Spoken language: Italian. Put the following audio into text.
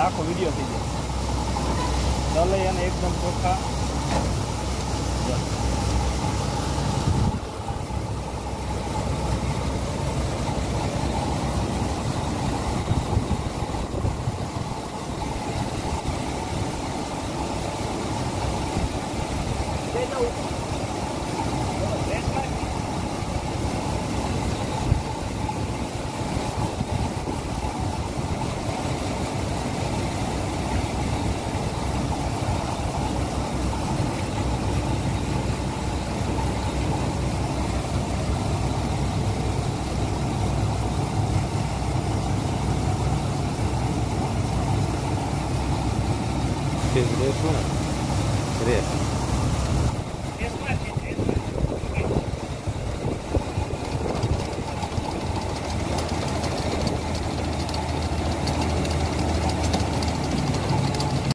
લાખો વિડીયો થઈ જાય તલય અને એકદમ ચોખ્ખા Thank you. 되는데 그래